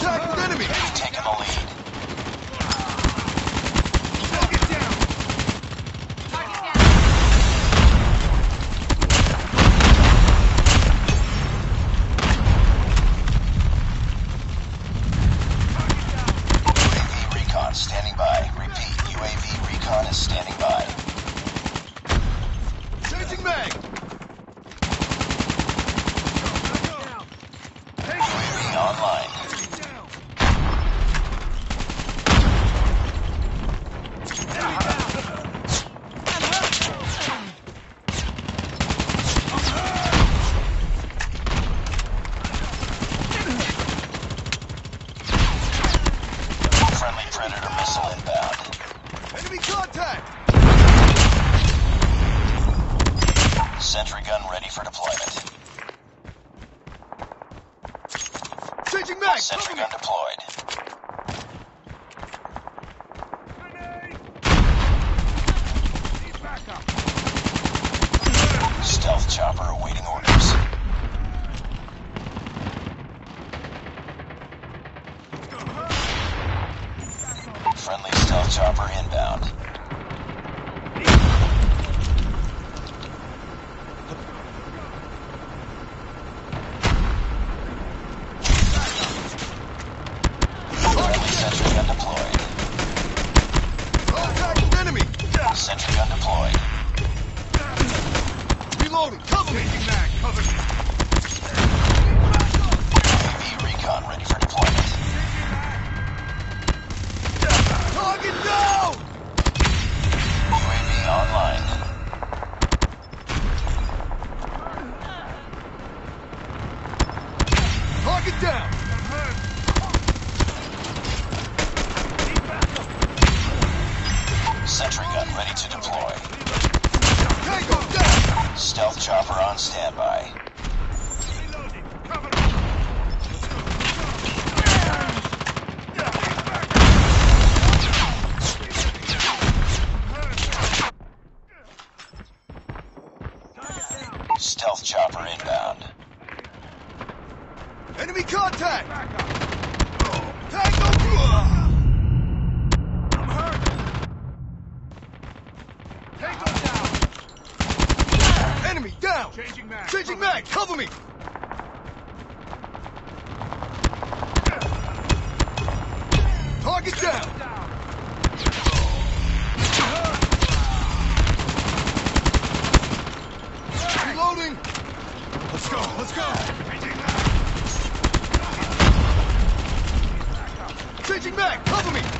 Contact with enemy! We've taken the lead. UAV recon standing by. Repeat, UAV recon is standing by. Changing mag! UAV online. Friendly Predator missile inbound. Enemy contact! Sentry gun ready for deployment. Changing mag! Sentry gun deployed. Stealth chopper awaiting orders. Friendly stealth chopper inbound. Friendly sentry gun deployed. Contact with enemy! Sentry gun deployed. Reloading! Cover me! Changing mag! Cover me! UAV recon ready for deployment. Target down! UAV online. Target down! Sentry gun ready to deploy. Stealth chopper on standby. Stealth chopper inbound. Enemy contact! Tango! I'm hurt! Tango down! Enemy down! Changing mag! Changing mag! Cover me! Target down! Reloading! Let's go, let's go! Changing mag!